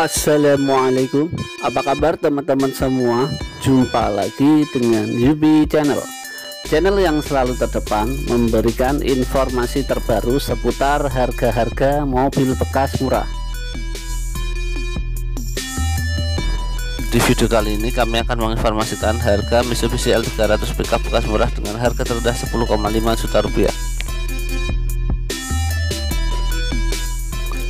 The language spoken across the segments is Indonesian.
Assalamualaikum. Apa kabar teman-teman semua? Jumpa lagi dengan Yubi Channel. Channel yang selalu terdepan Memberikan informasi terbaru Seputar harga-harga mobil bekas murah. Di video kali ini kami akan menginformasikan harga Mitsubishi L300 pickup bekas murah dengan harga terendah 10,5 juta rupiah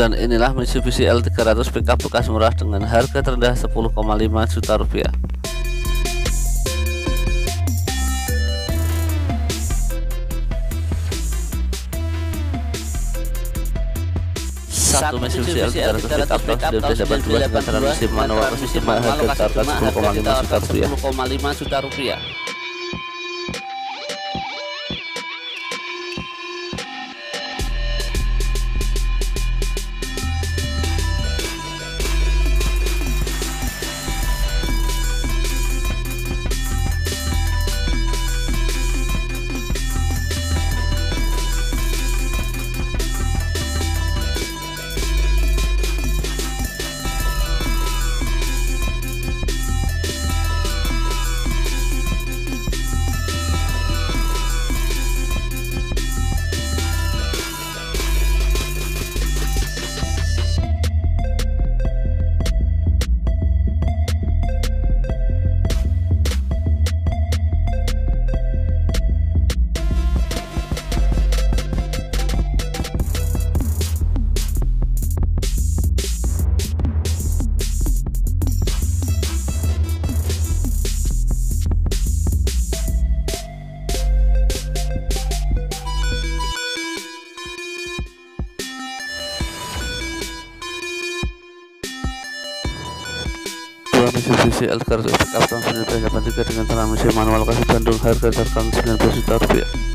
Dan inilah Mitsubishi L300 pickup bekas murah dengan harga terendah 10,5 juta rupiah. Satu Mitsubishi L300 pickup sudah dapat dua dengan cara mesin manual mesin harga 10,5 juta rupiah Mitsubishi L-Car pickup tahun 1983 dengan transmisi manual kasih Bandung harga tarkan 19 juta rupiah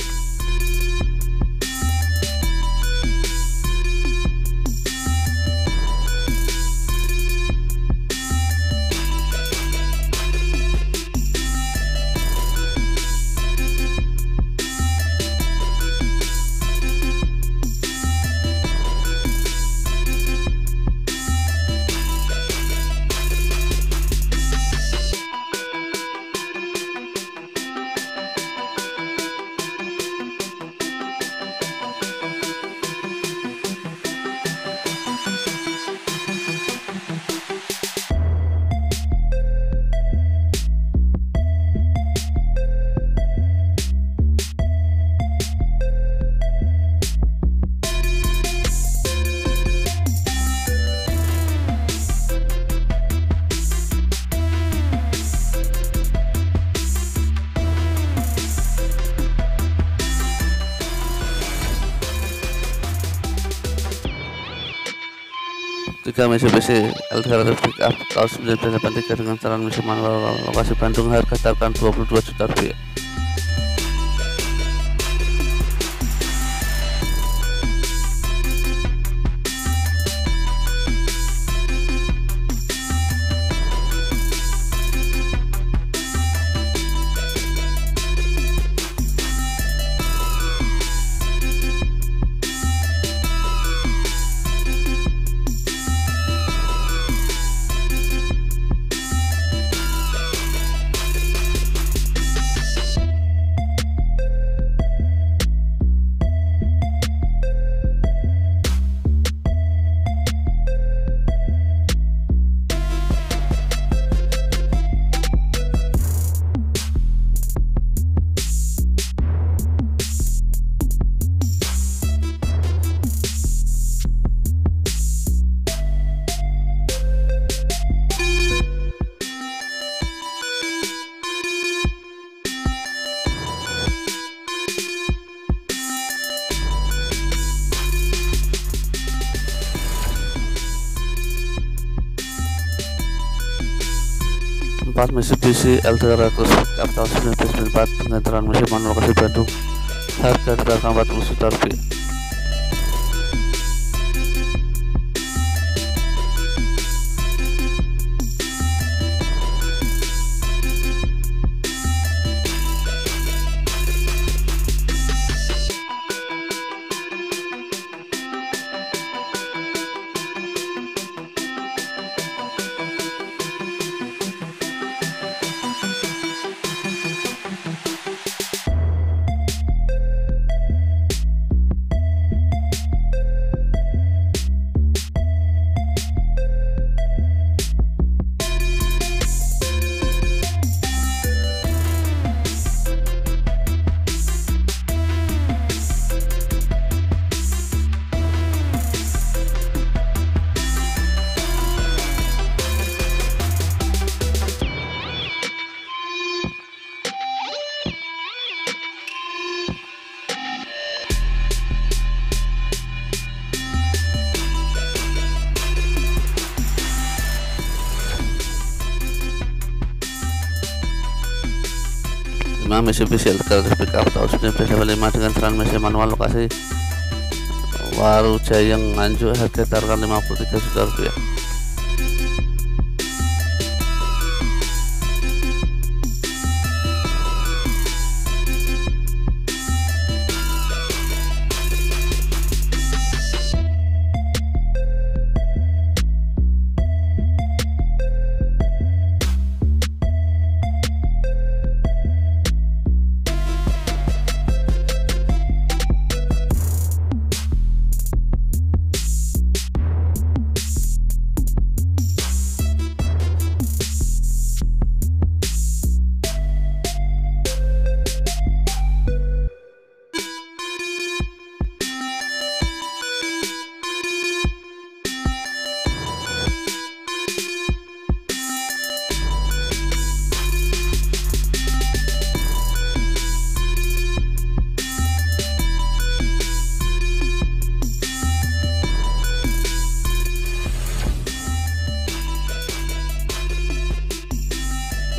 tiga Mitsubishi L300 pickup tahun 1983 dengan transmisi manual lokasi Bandung harga tarkan 22 juta rupiah 2008 Mitsubishi L300 pickup tahun 1994 dengan transmisi manual Bandung. Harga ditawarkan 40 juta rupiah Lima Mitsubishi L300 pickup tahun 1995 dengan transmisi manual lokasi Waru Jayeng Nganjuk harga taruhan 53 juta rupiah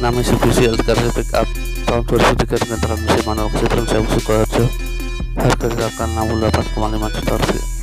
Nama Mitsubishi L300 pickup tahun 2003 dengan transmisi manual keseberan Sewu Sukoharjo harga ditetapkan 68,5 juta rupiah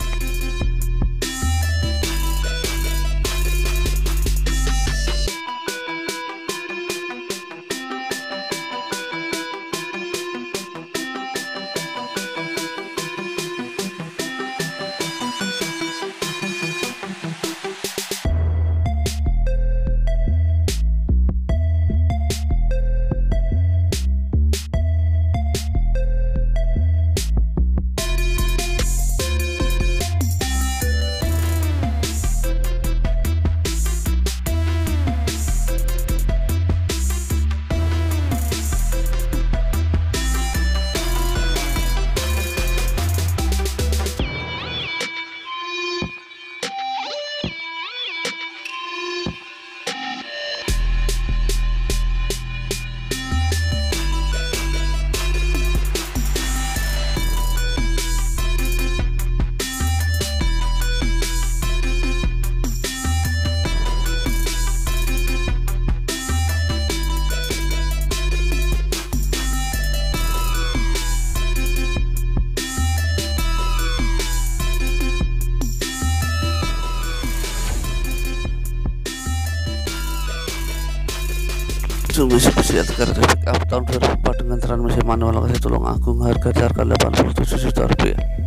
Mitsubishi L300 pickup tahun 2004 dengan transmisi manual lokasi Tulung Agung harga diharga 87 juta rupiah